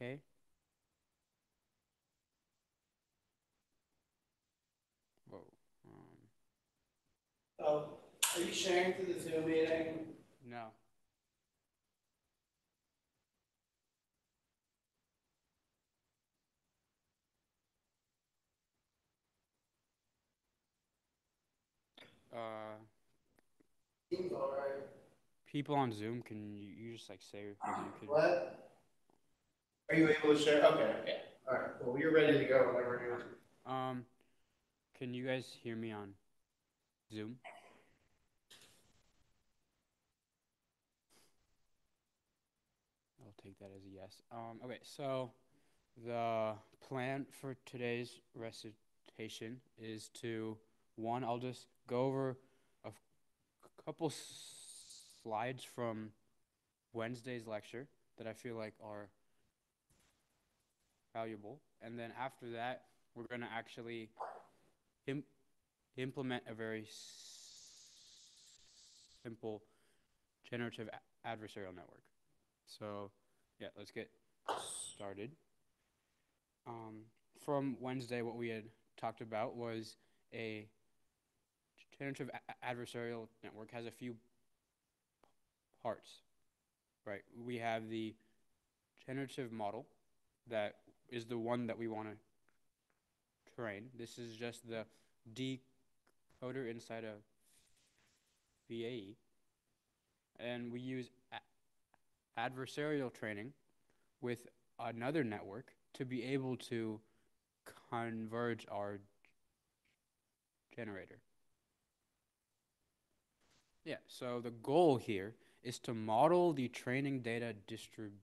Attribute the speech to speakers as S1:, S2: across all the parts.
S1: Okay. Whoa. Um,
S2: Oh, are you sharing to the Zoom meeting?
S1: no. Uh,
S2: Seems
S1: people on Zoom, can you, you just like say whether you could?
S2: What? Are you able to share? Okay, yeah. Alright, well, you're ready to go whenever you're.
S1: Um, can you guys hear me on Zoom? I'll take that as a yes. Um, okay, so the plan for today's recitation is to one, I'll just go over a f- couple s- slides from Wednesday's lecture that I feel like are valuable, and then after that, we're going to actually im- implement a very simple generative a- adversarial network. So, yeah, let's get started. Um, from Wednesday, what we had talked about was a generative a- adversarial network has a few parts, right? We have the generative model that is the one that we want to train. This is just the decoder inside of VAE. And we use adversarial training with another network to be able to converge our generator. Yeah, so the goal here is to model the training data distrib-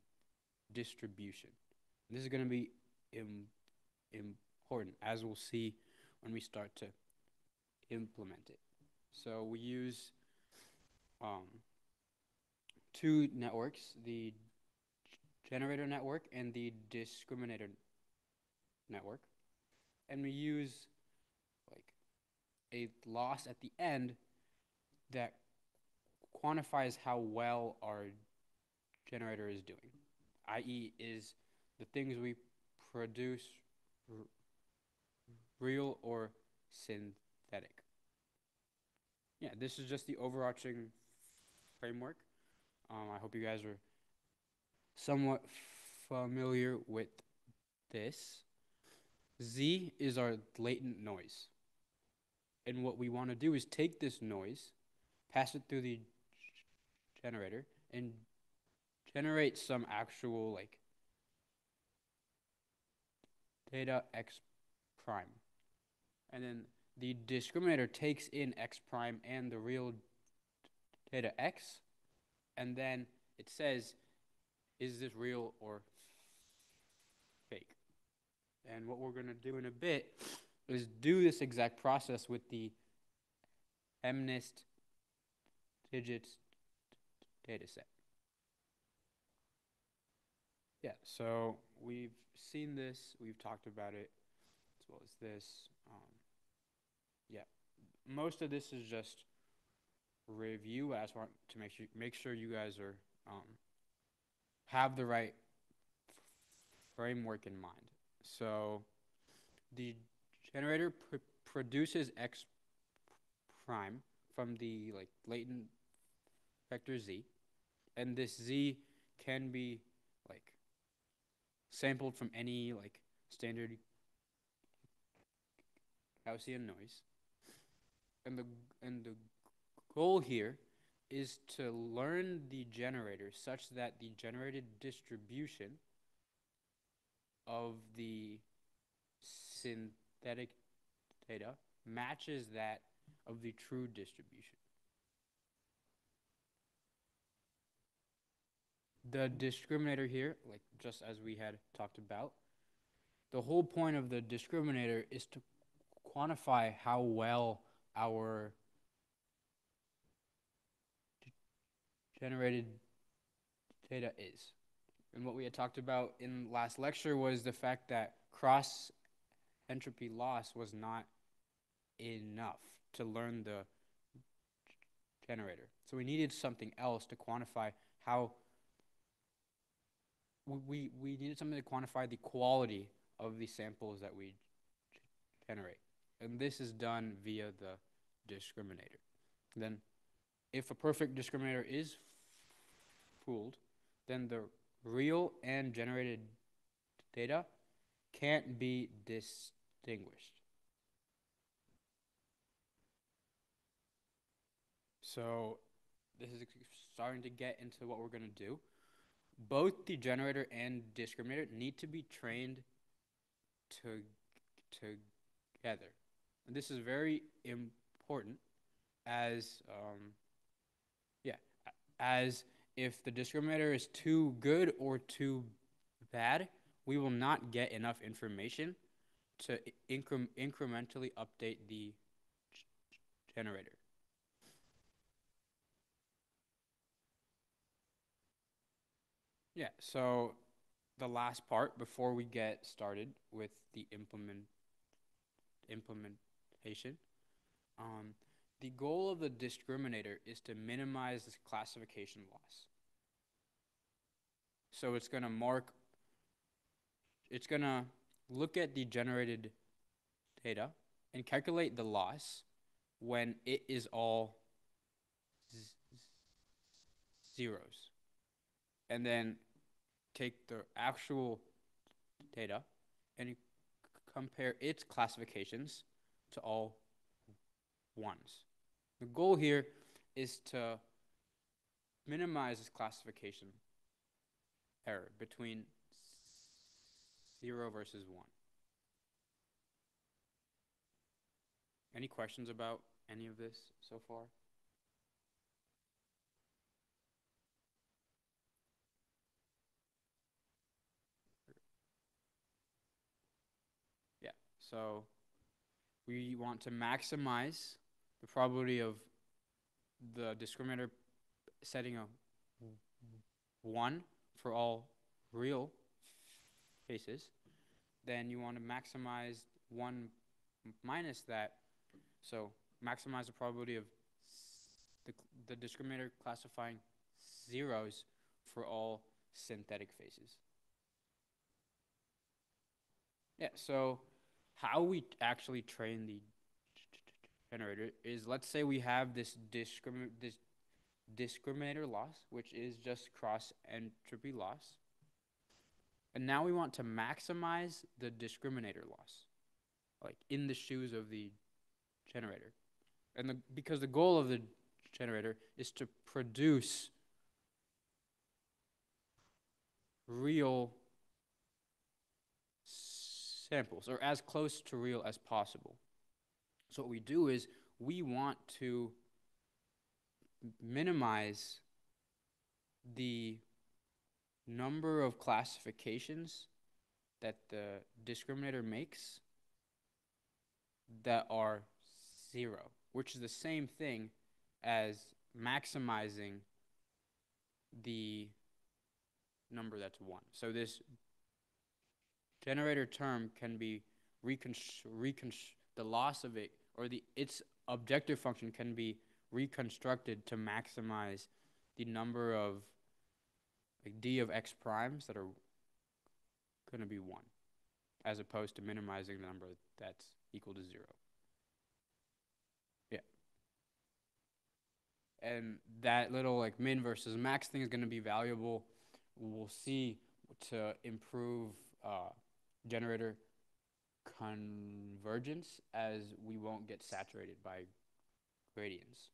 S1: distribution. This is going to be Im- important, as we'll see when we start to implement it. So we use um, two networks, the generator network and the discriminator network. And we use like a loss at the end that quantifies how well our generator is doing, i.e., is the things we produce real or synthetic. Yeah, this is just the overarching framework. Um, I hope you guys are somewhat familiar with this. Z is our latent noise. And what we want to do is take this noise, pass it through the generator, and generate some actual like data x prime. And then the discriminator takes in x prime and the real data x, and then it says, is this real or fake? And what we're going to do in a bit is do this exact process with the MNIST digits data set. Yeah, so we've seen this, we've talked about it, as well as this. Um, yeah, most of this is just review. I just want to make sure make sure you guys are um, have the right framework in mind. So the generator pr- produces x prime from the like latent vector z, and this z can be sampled from any like standard Gaussian noise. And the and the goal here is to learn the generator such that the generated distribution of the synthetic data matches that of the true distribution. The discriminator here, like just as we had talked about, the whole point of the discriminator is to quantify how well our generated data is. And what we had talked about in last lecture was the fact that cross entropy loss was not enough to learn the generator. So we needed something else to quantify how we, we, needed something to quantify the quality of the samples that we generate. And this is done via the discriminator. Then, if a perfect discriminator is fooled, then the real and generated data can't be distinguished. So, this is starting to get into what we're going to do. Both the generator and discriminator need to be trained to, together. And this is very important as, um, yeah, as if the discriminator is too good or too bad, we will not get enough information to incre- incrementally update the generator. Yeah, so the last part before we get started with the implement implementation, um, the goal of the discriminator is to minimize this classification loss. So it's going to mark, it's going to look at the generated data and calculate the loss when it is all zeros. And then take the actual data and compare its classifications to all ones. The goal here is to minimize this classification error between s- zero versus one. Any questions about any of this so far? Yeah, so we want to maximize the probability of the discriminator setting a w- one for all real faces. Then you want to maximize one minus that. So maximize the probability of the, the discriminator classifying zeros for all synthetic faces. Yeah, so how we actually train the generator is let's say we have this discrimin this discriminator loss, which is just cross entropy loss. And now we want to maximize the discriminator loss, like in the shoes of the generator. And the, because the goal of the generator is to produce real samples or as close to real as possible. So what we do is we want to minimize the number of classifications that the discriminator makes that are zero, which is the same thing as maximizing the number that's one. So this generator term can be reconstru- reconstru- the loss of it or the its objective function can be reconstructed to maximize the number of like d of x primes that are going to be 1 as opposed to minimizing the number that's equal to 0 yeah. And that little like min versus max thing is going to be valuable. We'll see to improve uh, generator convergence as we won't get saturated by gradients.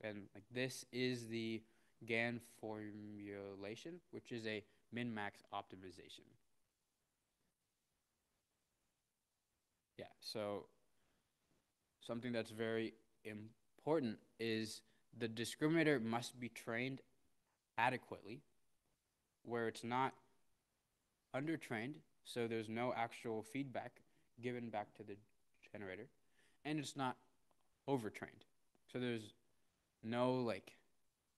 S1: And like this is the GAN formulation, which is a min-max optimization. Yeah, so something that's very important is the discriminator must be trained adequately where it's not undertrained, so there's no actual feedback given back to the generator, and it's not overtrained. So there's no like,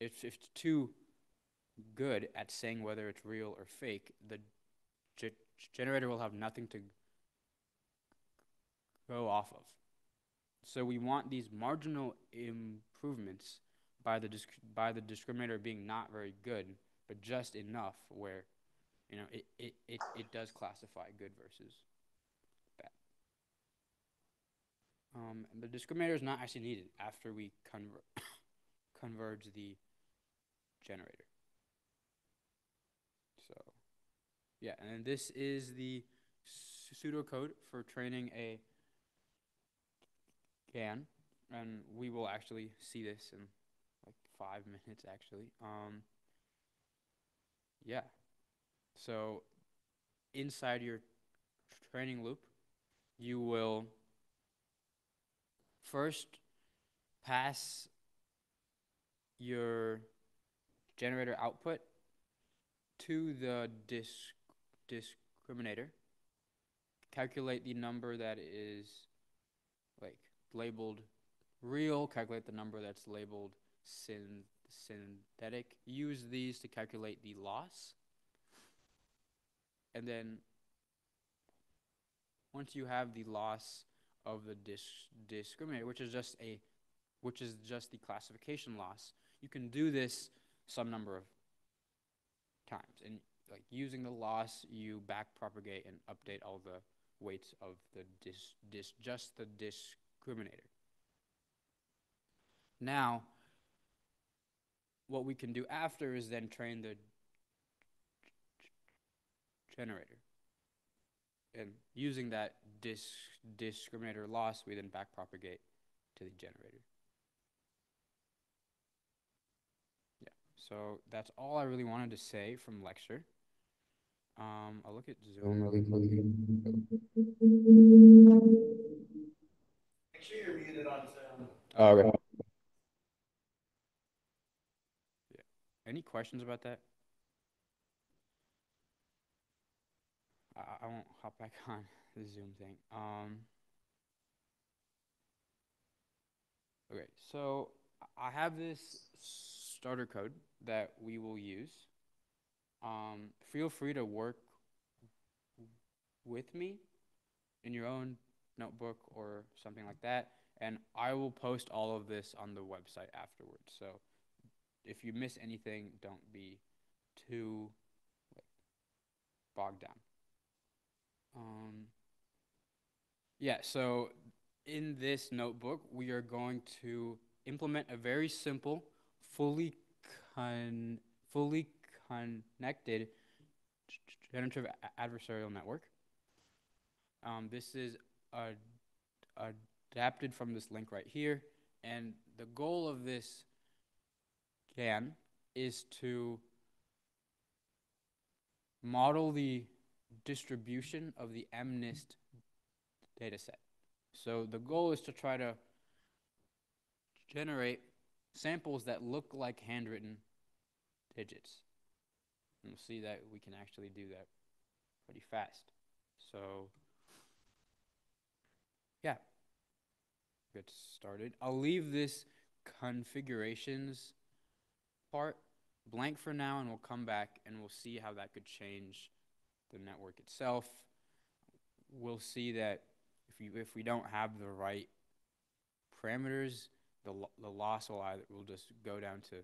S1: if, it's too good at saying whether it's real or fake, the ge- generator will have nothing to go off of. So we want these marginal improvements by the by the discriminator being not very good, but just enough where you know, it, it, it, it does classify good versus bad. Um, the discriminator is not actually needed after we conver converge the generator. So, yeah, and this is the pseudocode for training a GAN, and we will actually see this in like five minutes, actually. Um, yeah. So inside your training loop, you will first pass your generator output to the disc discriminator, calculate the number that is like labeled real, calculate the number that's labeled syn synthetic. Use these to calculate the loss. And then once you have the loss of the dis discriminator, which is just a which is just the classification loss, you can do this some number of times. And like using the loss, you back propagate and update all the weights of the dis, dis just the discriminator. Now, what we can do after is then train the generator. And using that dis discriminator loss, we then backpropagate to the generator. Yeah, so that's all I really wanted to say from lecture. Um, I'll look at Zoom really quickly.
S2: Make sure you're muted on Zoom.
S1: Oh, okay. Yeah. Any questions about that? I, won't hop back on the Zoom thing. Um, okay, so I have this starter code that we will use. Um, feel free to work with me in your own notebook or something like that, and I will post all of this on the website afterwards. So if you miss anything, don't be too like, bogged down. Um, yeah, so in this notebook, we are going to implement a very simple, fully con fully connected generative adversarial network. Um, this is adapted from this link right here, and the goal of this GAN is to model the distribution of the MNIST dataset. So the goal is to try to generate samples that look like handwritten digits. And we'll see that we can actually do that pretty fast. So yeah, get started. I'll leave this configurations part blank for now and we'll come back and we'll see how that could change the network itself. We'll see that if you if we don't have the right parameters, the the loss will either will just go down to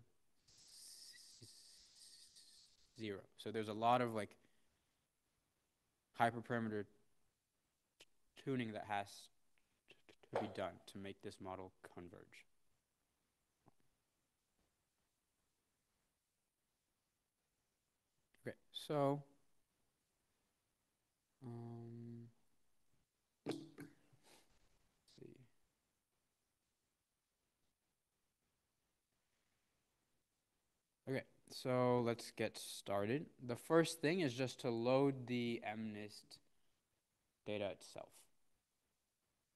S1: zero. So there's a lot of like hyperparameter tuning that has to be done to make this model converge. Okay, so um, let's see. Okay, so let's get started. The first thing is just to load the MNIST data itself.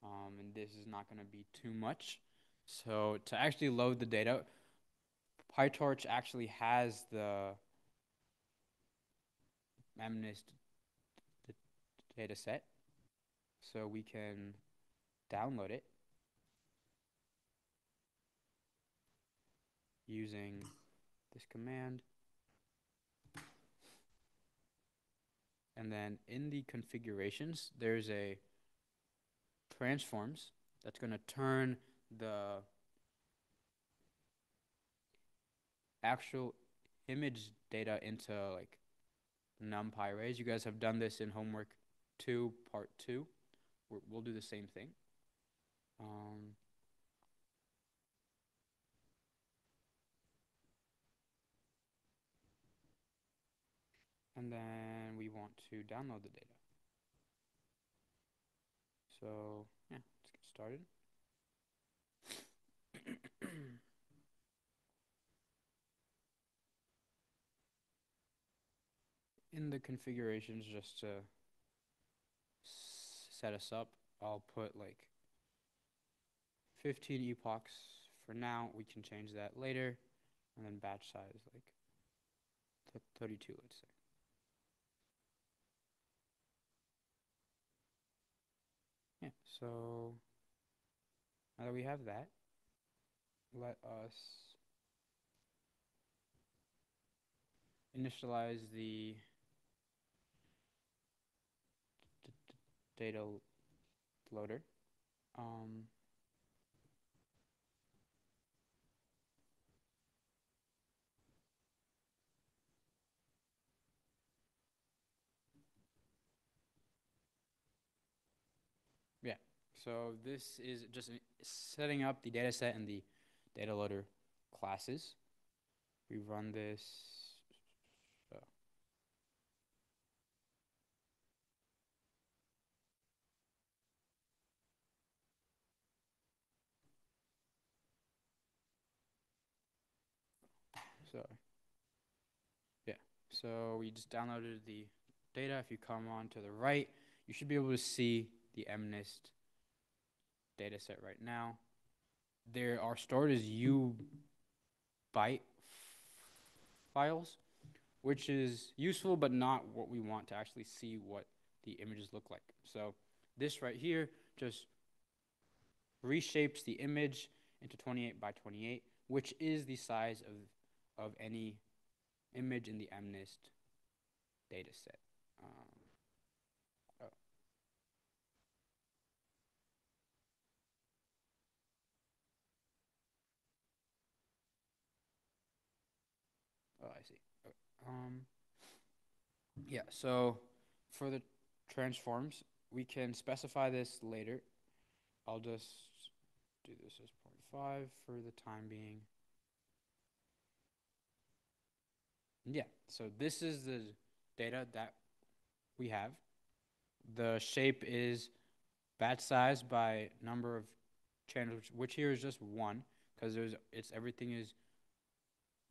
S1: Um, and this is not going to be too much. So to actually load the data, PyTorch actually has the MNIST data set. So we can download it using this command. And then in the configurations, there's a transforms that's going to turn the actual image data into like numpy arrays. You guys have done this in homework two, part two. We're, we'll do the same thing. Um, and then we want to download the data. So yeah, let's get started. In the configurations, just to set us up, I'll put like 15 epochs for now. We can change that later. And then batch size, like th- 32, let's say. Yeah, so now that we have that, let us initialize the d- data loader. Um, yeah, so this is just setting up the data set and the data loader classes. We run this. uh, So, yeah. So we just downloaded the data. If you come on to the right, you should be able to see the MNIST data set right now. There are stored as U byte files, which is useful but not what we want to actually see what the images look like. So this right here just reshapes the image into 28 by 28, which is the size of of any image in the MNIST data set. Um, oh. Oh, I see. Okay. Um, yeah, so for the transforms, we can specify this later. I'll just do this as 0.5 for the time being. Yeah, so this is the data that we have. The shape is batch size by number of channels, which here is just one, because there's it's everything is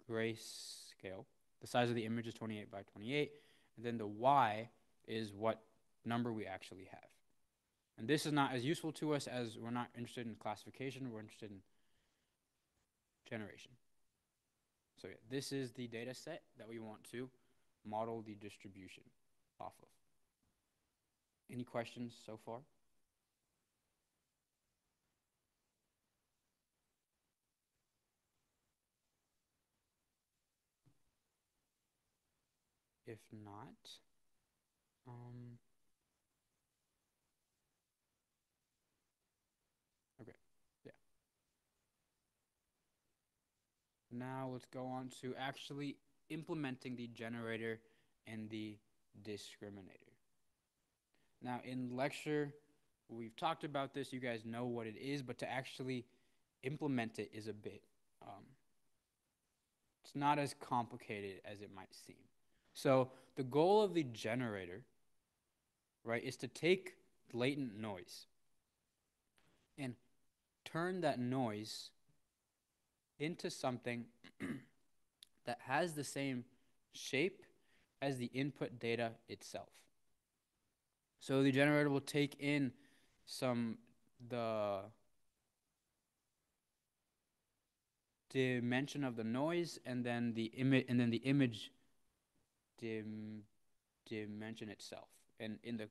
S1: grayscale. The size of the image is 28 by 28, and then the y is what number we actually have. And this is not as useful to us as we're not interested in classification, we're interested in generation. So yeah, this is the data set that we want to model the distribution off of. Any questions so far? If not, um, Now let's go on to actually implementing the generator and the discriminator. Now in lecture, we've talked about this, you guys know what it is, but to actually implement it is a bit, um, it's not as complicated as it might seem. So the goal of the generator, right, is to take latent noise and turn that noise into something that has the same shape as the input data itself. So the generator will take in some the dimension of the noise and then the image and then the image dim dimension itself. And in the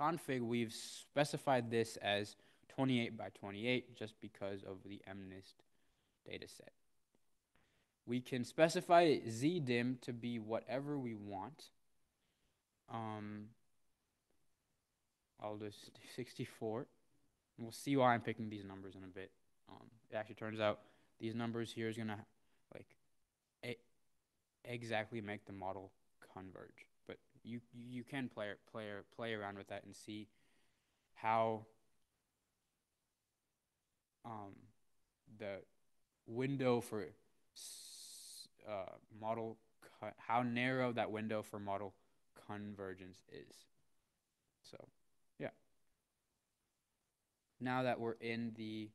S1: config, we've specified this as 28 by 28 just because of the MNIST data set. We can specify zdim to be whatever we want. Um, I'll just do 64. And we'll see why I'm picking these numbers in a bit. Um, it actually turns out these numbers here is going to like exactly make the model converge, but you you can play play play around with that and see how um, the window for uh, model how narrow that window for model convergence is. So, yeah. Now that we're in the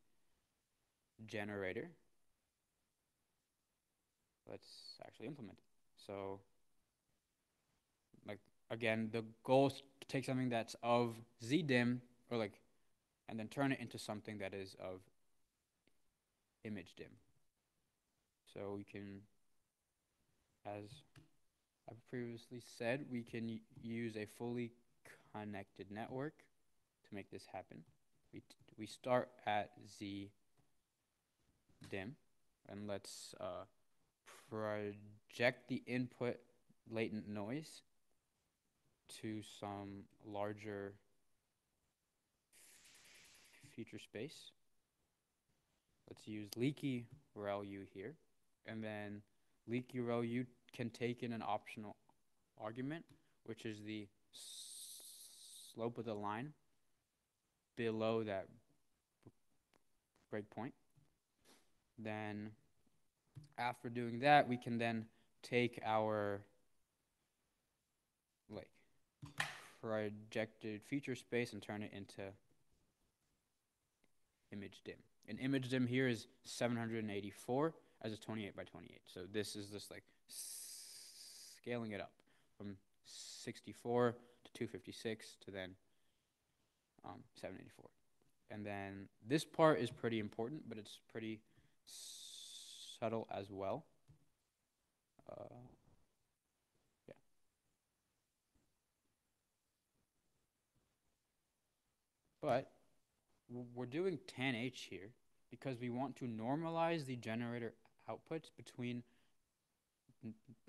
S1: generator, let's actually implement it. So, like, again, the goal is to take something that's of zdim, or like, and then turn it into something that is of image dim. So we can, as I previously said, we can use a fully connected network to make this happen. We, we start at z dim, and let's uh, project the input latent noise to some larger feature space. Let's use leaky ReLU here. And then leaky ReLU can take in an optional argument, which is the slope of the line below that breakpoint. Then after doing that, we can then take our like projected feature space and turn it into image dim. An image dim here is 784 as a 28 by 28. So this is just like scaling it up from 64 to 256 to then um, 784. And then this part is pretty important, but it's pretty subtle as well. Uh, yeah. But we're doing tan H here because we want to normalize the generator outputs between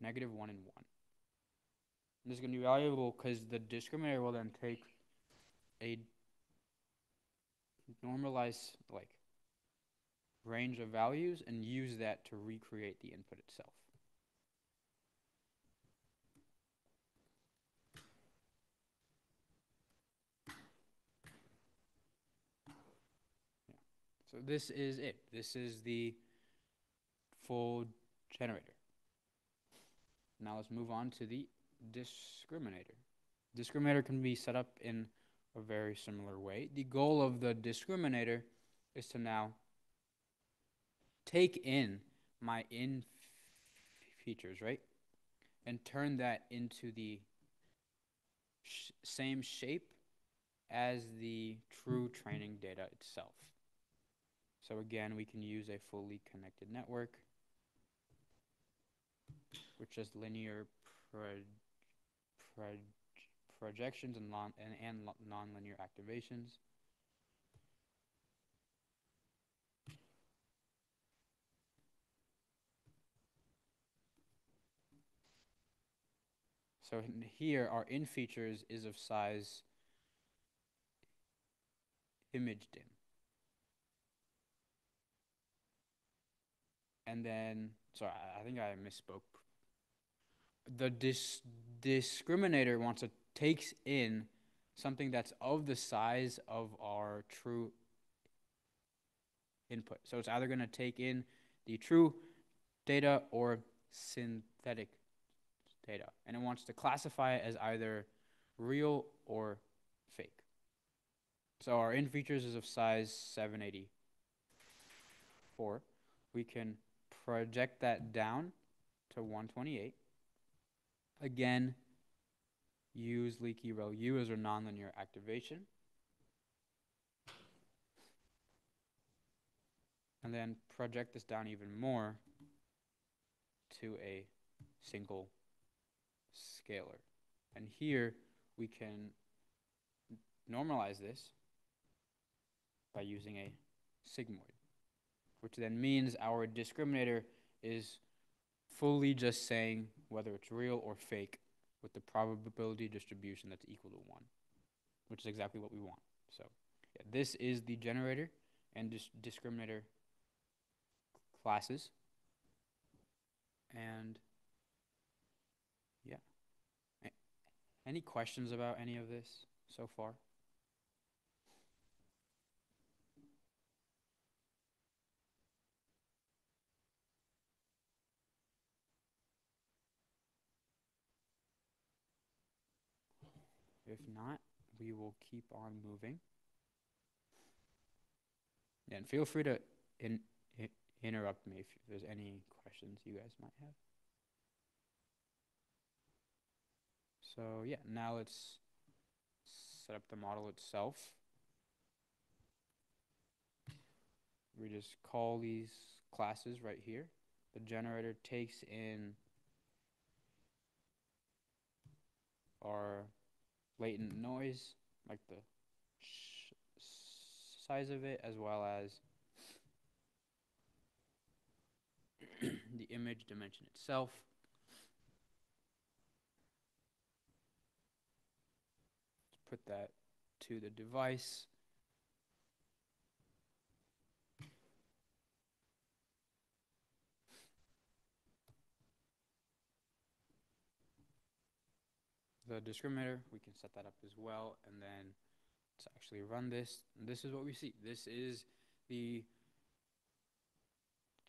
S1: negative 1 and 1. And this is going to be valuable because the discriminator will then take a normalized like range of values and use that to recreate the input itself. So this is it. This is the full generator. Now let's move on to the discriminator. Discriminator can be set up in a very similar way. The goal of the discriminator is to now take in my in features, right? And turn that into the sh same shape as the true training data itself. So again, we can use a fully connected network, which is linear pro pro projections and, non and, and nonlinear activations. So here, our in features is of size image dim. And then sorry, I think I misspoke. The dis- discriminator wants to takes in something that's of the size of our true input. So it's either going to take in the true data or synthetic data, and it wants to classify it as either real or fake. So our in features is of size 784. We can project that down to 128. Again, use leaky ReLU as our nonlinear activation. And then project this down even more to a single scalar. And here we can normalize this by using a sigmoid which then means our discriminator is fully just saying whether it's real or fake with the probability distribution that's equal to 1, which is exactly what we want. So yeah, this is the generator and dis discriminator classes. And yeah. Any questions about any of this so far? If not, we will keep on moving. And feel free to in, i interrupt me if there's any questions you guys might have. So yeah, now let's set up the model itself. We just call these classes right here. The generator takes in our latent noise, like the size of it, as well as the image dimension itself. Let's Put that to the device. The discriminator, we can set that up as well. And then let's actually run this. This is what we see. This is the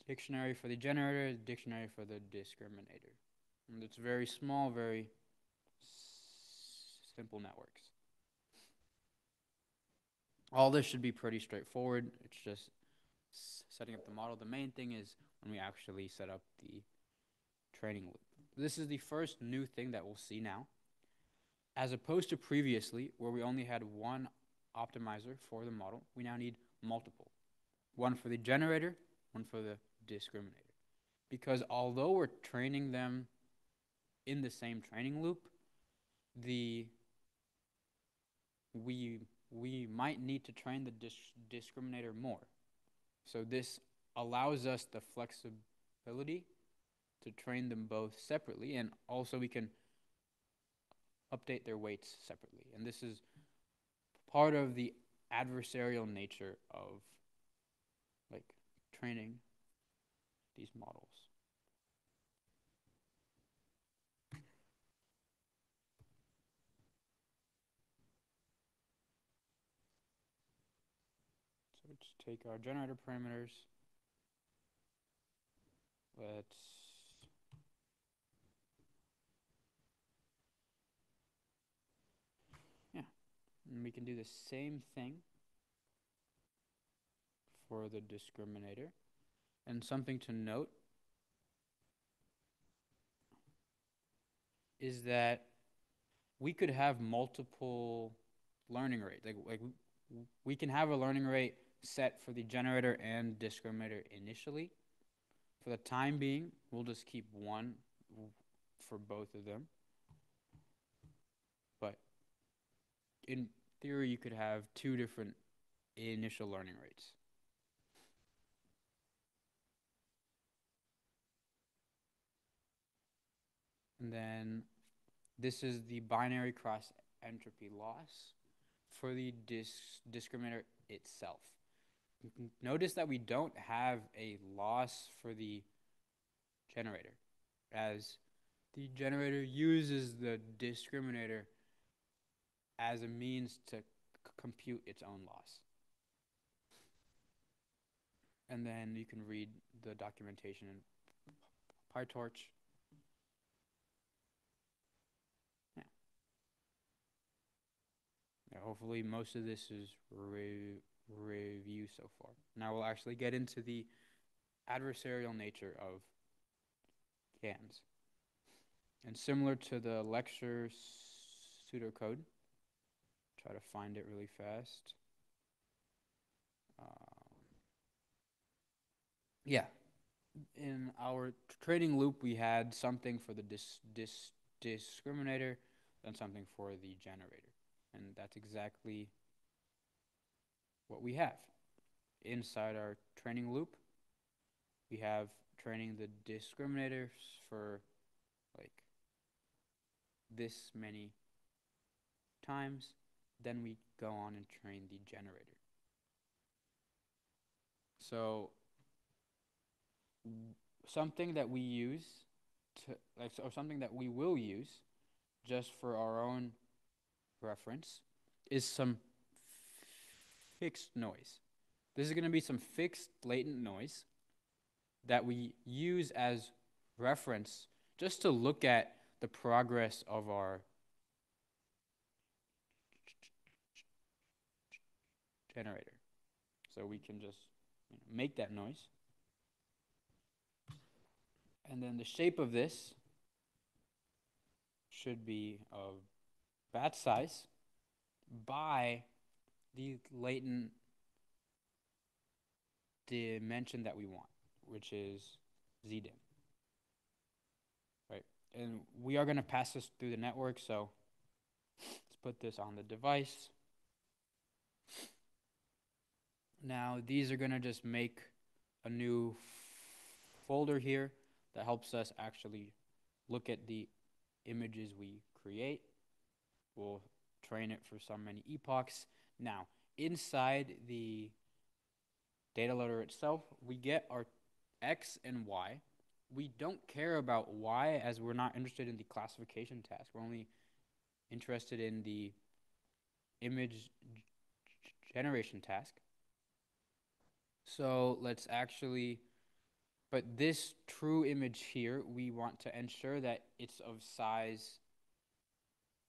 S1: dictionary for the generator, dictionary for the discriminator. And it's very small, very simple networks. All this should be pretty straightforward. It's just setting up the model. The main thing is when we actually set up the training loop. This is the first new thing that we'll see now as opposed to previously where we only had one optimizer for the model, we now need multiple. One for the generator, one for the discriminator. Because although we're training them in the same training loop, the we we might need to train the dis discriminator more. So this allows us the flexibility to train them both separately and also we can update their weights separately. And this is part of the adversarial nature of like training these models. So let's take our generator parameters. Let's And we can do the same thing for the discriminator. And something to note is that we could have multiple learning rates. Like, like we can have a learning rate set for the generator and discriminator initially. For the time being, we'll just keep one for both of them. But in theory, you could have two different initial learning rates. And then this is the binary cross entropy loss for the dis discriminator itself. Notice that we don't have a loss for the generator, as the generator uses the discriminator as a means to compute its own loss. And then you can read the documentation in PyTorch. Yeah. hopefully most of this is re review so far. Now we'll actually get into the adversarial nature of GANs. And similar to the lecture pseudocode, Try to find it really fast. Um, yeah. In our training loop, we had something for the dis, dis, discriminator and something for the generator. And that's exactly what we have. Inside our training loop, we have training the discriminators for like this many times then we go on and train the generator. So something that we use to, like, or something that we will use just for our own reference, is some fixed noise. This is going to be some fixed latent noise that we use as reference just to look at the progress of our generator. So we can just you know, make that noise. And then the shape of this should be of batch size by the latent dimension that we want, which is zdim. Right? And we are going to pass this through the network, so let's put this on the device. Now, these are going to just make a new folder here that helps us actually look at the images we create. We'll train it for so many epochs. Now, inside the data loader itself, we get our X and Y. We don't care about Y as we're not interested in the classification task. We're only interested in the image generation task. So let's actually, but this true image here, we want to ensure that it's of size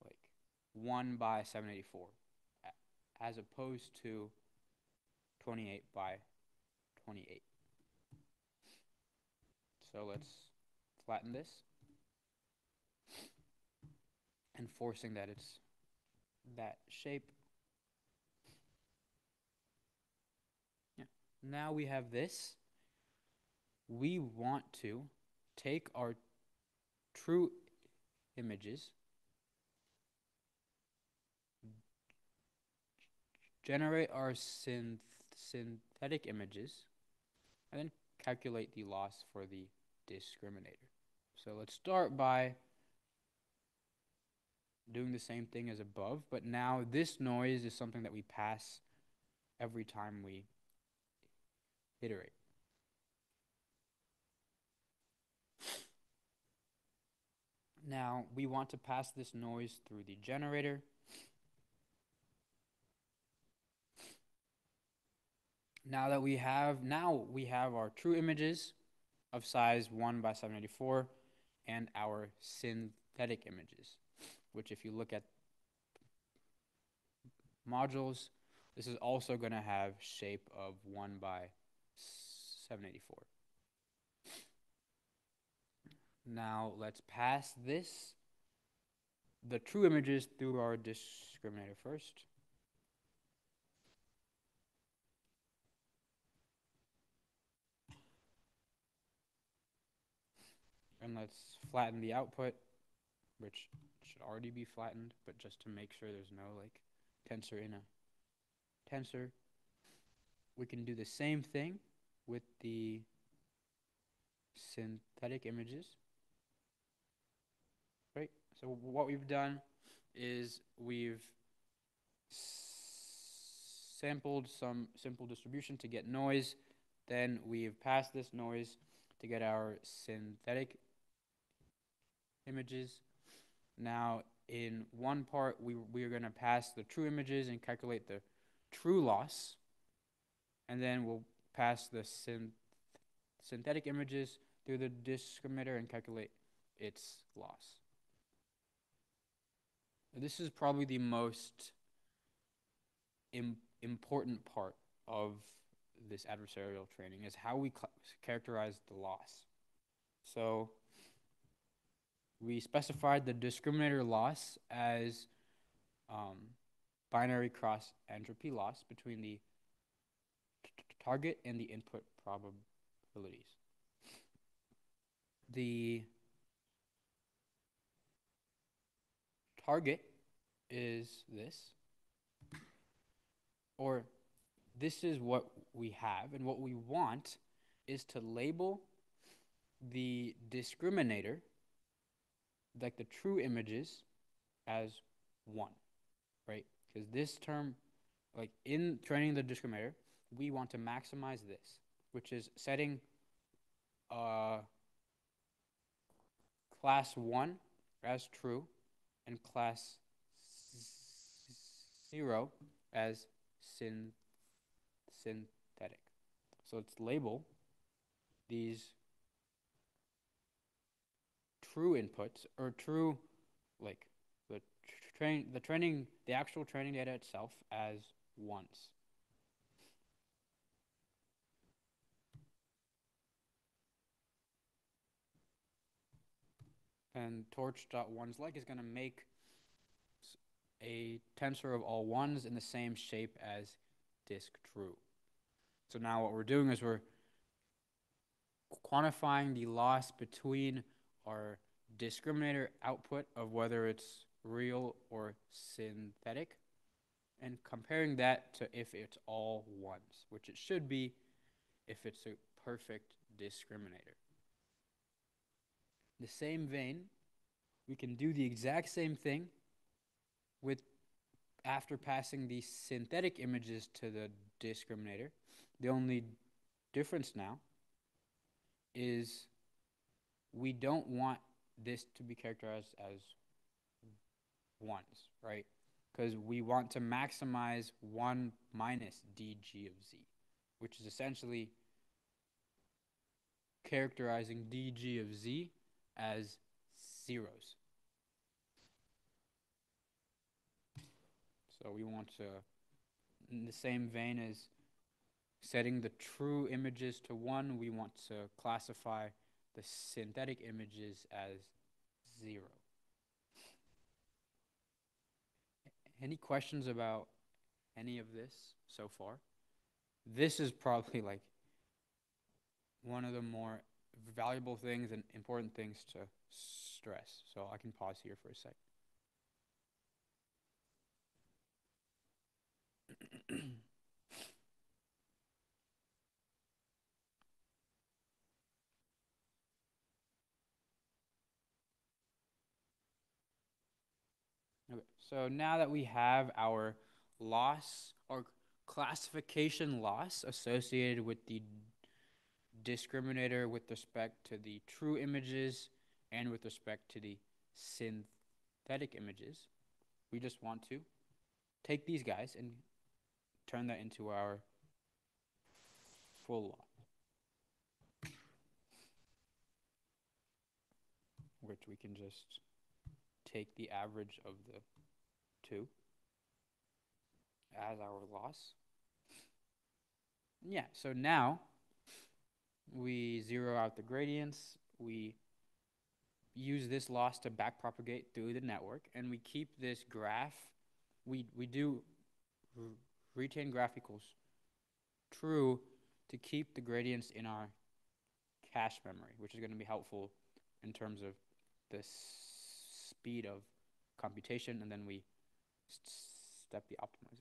S1: like 1 by 784 as opposed to 28 by 28. So let's flatten this. Enforcing that it's that shape. Now we have this. We want to take our true images, generate our synth synthetic images, and then calculate the loss for the discriminator. So let's start by doing the same thing as above, but now this noise is something that we pass every time we iterate. Now we want to pass this noise through the generator. now that we have now we have our true images of size 1 by 784 and our synthetic images which if you look at modules this is also going to have shape of 1 by 784 now let's pass this the true images through our discriminator first and let's flatten the output, which should already be flattened, but just to make sure there's no like tensor in a tensor. We can do the same thing with the synthetic images. Right? So what we've done is we've sampled some simple distribution to get noise. Then we've passed this noise to get our synthetic images. Now, in one part, we, we are going to pass the true images and calculate the true loss. And then we'll pass the synth synthetic images through the discriminator and calculate its loss. This is probably the most Im important part of this adversarial training is how we characterize the loss. So we specified the discriminator loss as um, binary cross entropy loss between the target and the input probabilities. The target is this, or this is what we have, and what we want is to label the discriminator like the true images as one, right? Because this term, like in training the discriminator, we want to maximize this, which is setting uh, class one as true and class zero as syn synthetic. So let's label these true inputs or true like the train the training the actual training data itself as ones. And torch.ones like is going to make a tensor of all ones in the same shape as disk true. So now what we're doing is we're quantifying the loss between our discriminator output of whether it's real or synthetic and comparing that to if it's all ones, which it should be if it's a perfect discriminator. The same vein, we can do the exact same thing with after passing the synthetic images to the discriminator. The only difference now is we don't want this to be characterized as ones, right? Because we want to maximize 1 minus dg of z, which is essentially characterizing dg of z as zeros. So we want to, in the same vein as setting the true images to 1, we want to classify the synthetic images as 0. Any questions about any of this so far? This is probably like one of the more valuable things and important things to stress. So I can pause here for a sec. so now that we have our loss or classification loss associated with the discriminator with respect to the true images and with respect to the synthetic images, we just want to take these guys and turn that into our full lot. Which we can just take the average of the two as our loss. Yeah, so now we zero out the gradients, we use this loss to backpropagate through the network, and we keep this graph, we, we do retain graph equals true to keep the gradients in our cache memory, which is going to be helpful in terms of the speed of computation, and then we step the optimizer.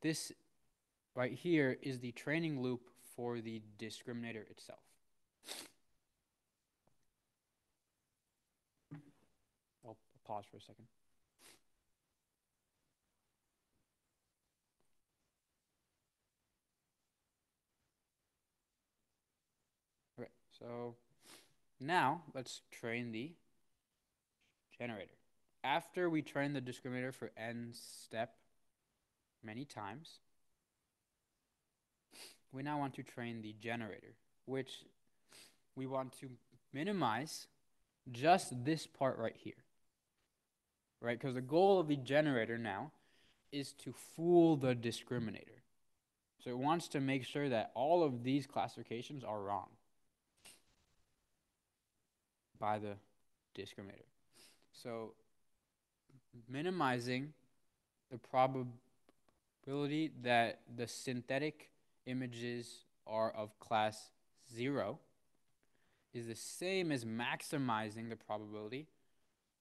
S1: This right here is the training loop for the discriminator itself. I'll pause for a second. Okay, so now let's train the generator. After we train the discriminator for n step many times, we now want to train the generator, which we want to minimize just this part right here. Right? Because the goal of the generator now is to fool the discriminator. So it wants to make sure that all of these classifications are wrong by the discriminator. So minimizing the probability that the synthetic images are of class 0 is the same as maximizing the probability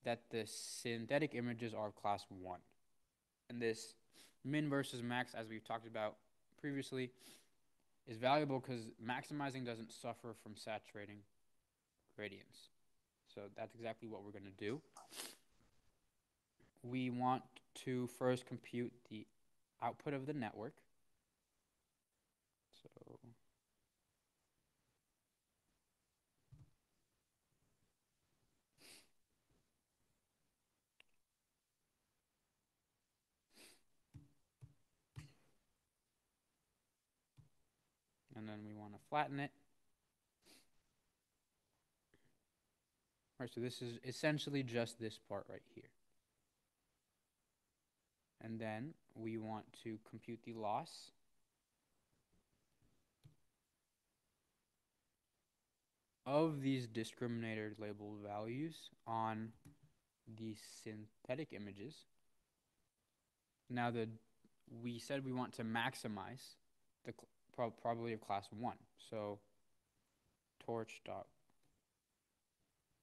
S1: that the synthetic images are of class 1. And this min versus max, as we've talked about previously, is valuable because maximizing doesn't suffer from saturating gradients. So that's exactly what we're going to do. We want to first compute the output of the network. So. And then we want to flatten it. All right, so this is essentially just this part right here. And then we want to compute the loss. Of these discriminator label values on the synthetic images. Now the we said we want to maximize the prob probability of class 1. So torch dot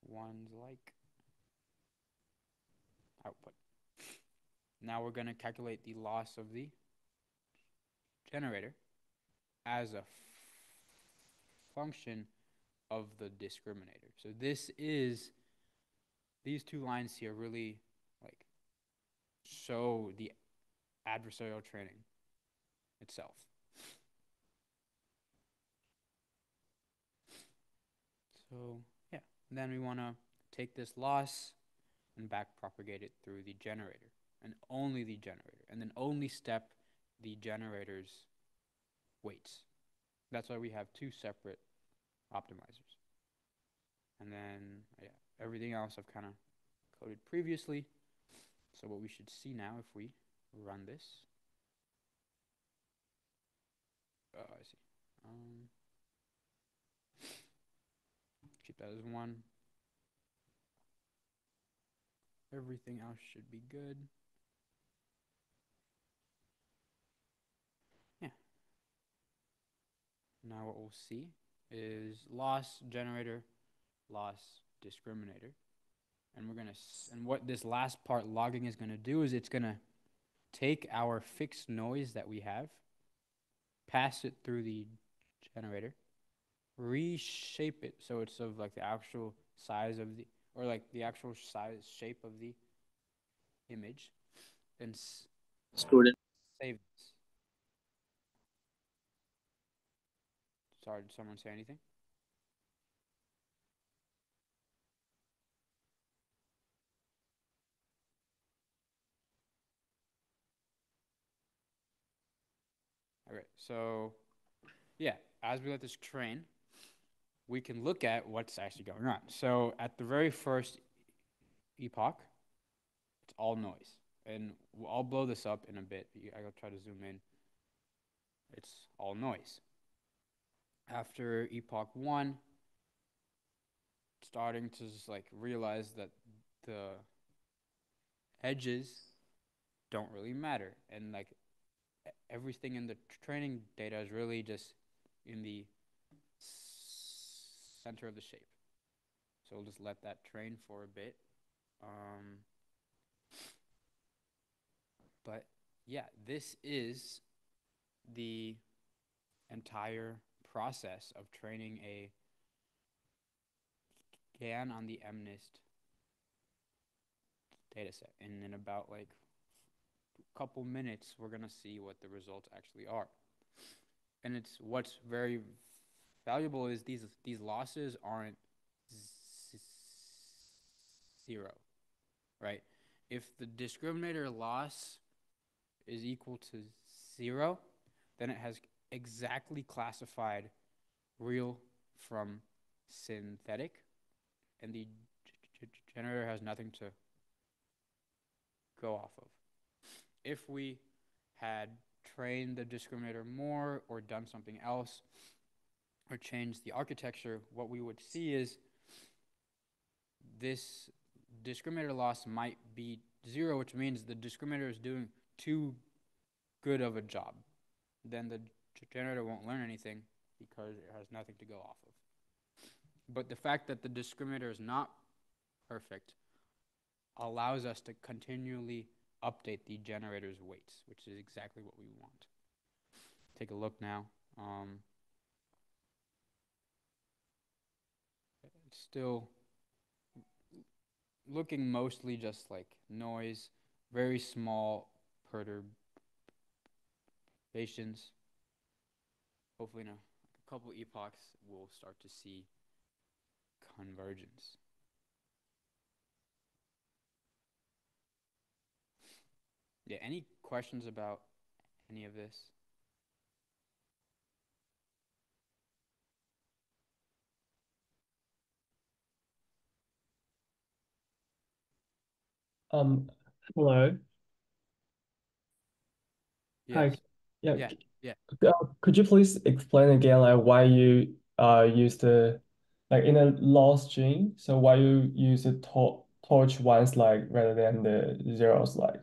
S1: one's like output. Now we're going to calculate the loss of the generator as a function of the discriminator. So this is, these two lines here really like show the adversarial training itself. So yeah, then we want to take this loss and back propagate it through the generator and only the generator and then only step the generator's weights. That's why we have two separate optimizers. And then, yeah, everything else I've kind of coded previously. So what we should see now if we run this. Oh, I see. Um, keep that as one. Everything else should be good. Yeah. Now what we'll see is loss generator, loss discriminator. And we're going to, and what this last part logging is going to do is it's going to take our fixed noise that we have, pass it through the generator, reshape it so it's of like the actual size of the, or like the actual size, shape of the image, and
S3: student
S1: save this. Sorry, did someone say anything? Okay, so yeah, as we let this train, we can look at what's actually going on. So at the very first epoch, it's all noise. And I'll blow this up in a bit. I'll try to zoom in. It's all noise. After epoch one, starting to just like realize that the edges don't really matter. And like everything in the training data is really just in the center of the shape. So we'll just let that train for a bit. Um, but yeah, this is the entire process of training a GAN on the MNIST dataset. And in about like a couple minutes, we're going to see what the results actually are. And it's what's very valuable is these these losses aren't zero, right? If the discriminator loss is equal to zero, then it has exactly classified real from synthetic, and the generator has nothing to go off of. If we had trained the discriminator more or done something else or changed the architecture, what we would see is this discriminator loss might be zero, which means the discriminator is doing too good of a job. Then the generator won't learn anything because it has nothing to go off of. But the fact that the discriminator is not perfect allows us to continually update the generator's weights, which is exactly what we want. Take a look now. Um, still looking mostly just like noise, very small perturbations hopefully in a, a couple epochs, we'll start to see convergence. Yeah, any questions about any of this?
S3: Um, hello.
S1: Yes. Hi.
S3: Yeah.
S1: yeah. Yeah.
S3: Uh, could you please explain again like why you uh use the like in a loss gene, so why you use the to torch ones like rather than the zeros like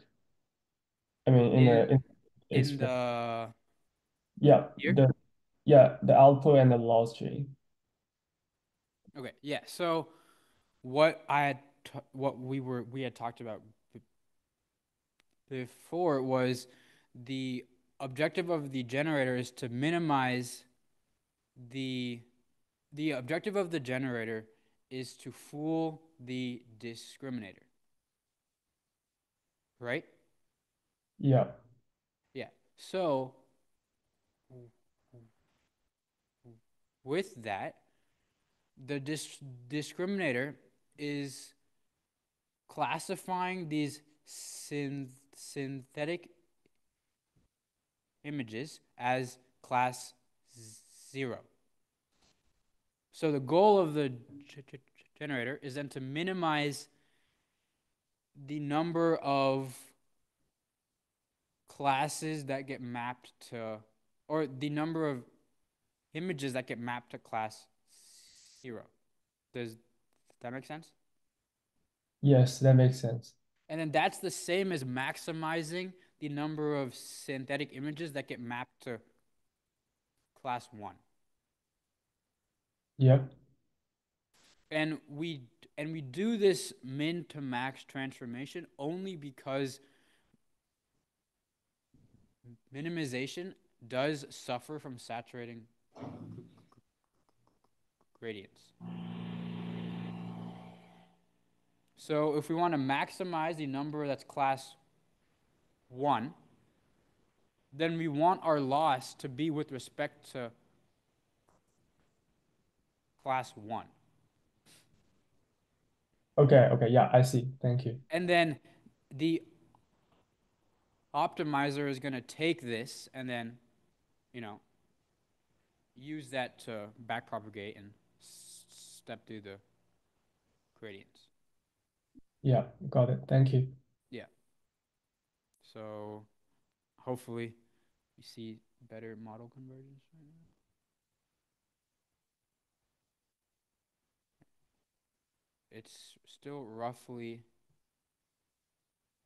S3: I mean in the
S1: In
S3: in
S1: in the
S3: yeah
S1: here?
S3: the yeah the output and the loss gene.
S1: Okay. Yeah. So what I had what we were we had talked about before was the objective of the generator is to minimize the the objective of the generator is to fool the discriminator, right?
S3: Yeah.
S1: Yeah. So with that, the dis discriminator is classifying these synth synthetic images as class zero. So the goal of the generator is then to minimize the number of classes that get mapped to, or the number of images that get mapped to class zero. Does that make sense?
S3: Yes, that makes sense.
S1: And then that's the same as maximizing the number of synthetic images that get mapped to class one.
S3: Yep.
S1: And we and we do this min to max transformation only because minimization does suffer from saturating gradients. So if we want to maximize the number that's class 1, then we want our loss to be with respect to class 1.
S3: Okay, okay, yeah, I see. Thank you.
S1: And then the optimizer is going to take this and then, you know, use that to backpropagate and step through the gradients.
S3: Yeah, got it. Thank you.
S1: So hopefully we see better model convergence right now. It's still roughly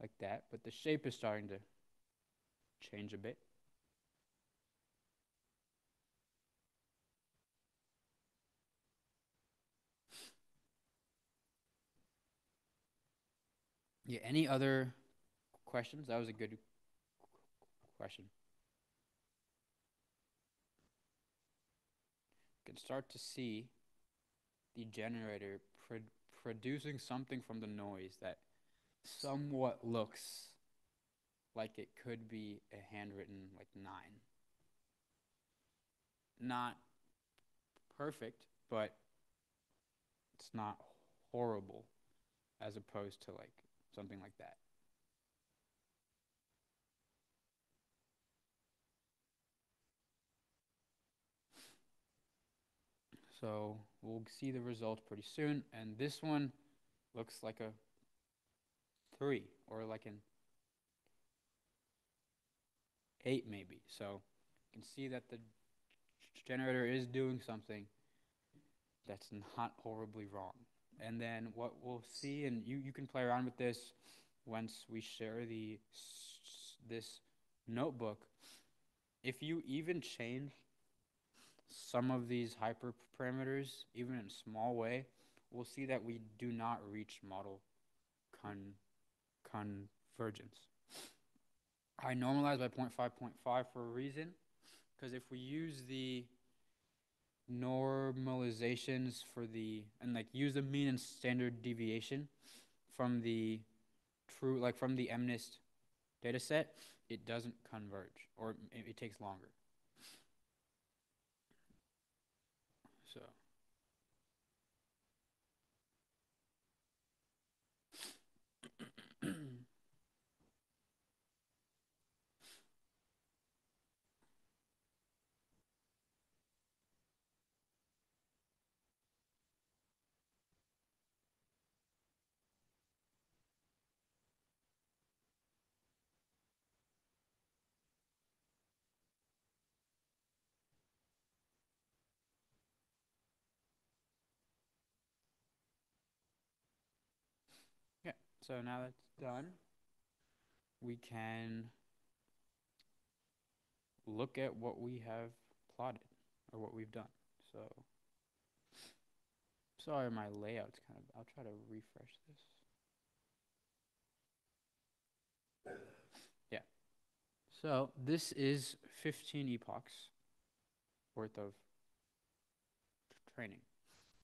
S1: like that, but the shape is starting to change a bit. Yeah, any other questions? That was a good question. You can start to see the generator pro producing something from the noise that somewhat looks like it could be a handwritten like nine. Not perfect, but it's not horrible as opposed to like something like that. So we'll see the result pretty soon. And this one looks like a three or like an eight maybe. So you can see that the generator is doing something that's not horribly wrong. And then what we'll see, and you, you can play around with this once we share the this notebook. If you even change some of these hyperparameters, even in a small way, we'll see that we do not reach model con convergence. I normalize by 0.5.5 for a reason, because if we use the normalizations for the, and like use the mean and standard deviation from the true, like from the MNIST data set, it doesn't converge, or it, it takes longer. So now that's done, we can look at what we have plotted or what we've done. So, sorry, my layout's kind of, I'll try to refresh this. Yeah. So, this is 15 epochs worth of training.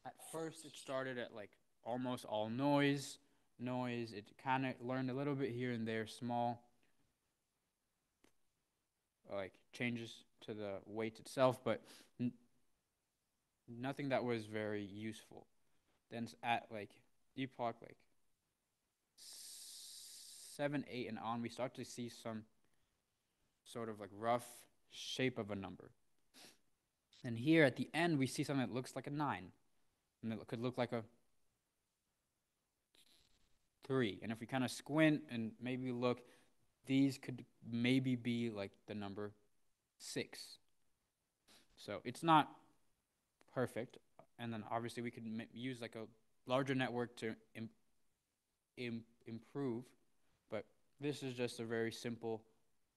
S1: At first, it started at like almost all noise, noise. It kind of learned a little bit here and there, small like changes to the weight itself, but n- nothing that was very useful. Then at like epoch like seven, eight, and on, we start to see some sort of like rough shape of a number. And here at the end, we see something that looks like a nine, and it could look like a three. And if we kind of squint and maybe look, these could maybe be like the number six. So it's not perfect. And then obviously we could use like a larger network to Im- Im- improve. But this is just a very simple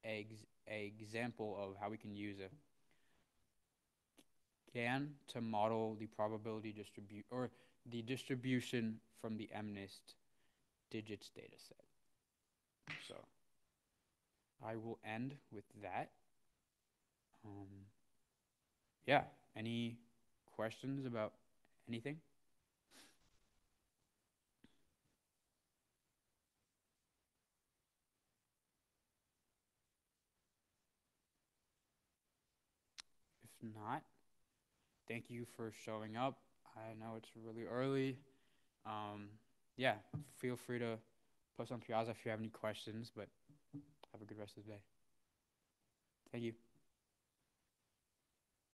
S1: ex- example of how we can use a GAN to model the probability distribute or the distribution from the MNIST digits data set. So I will end with that. Um, yeah, any questions about anything? If not, thank you for showing up. I know it's really early. Um, yeah, feel free to post on Piazza if you have any questions, but have a good rest of the day. Thank you.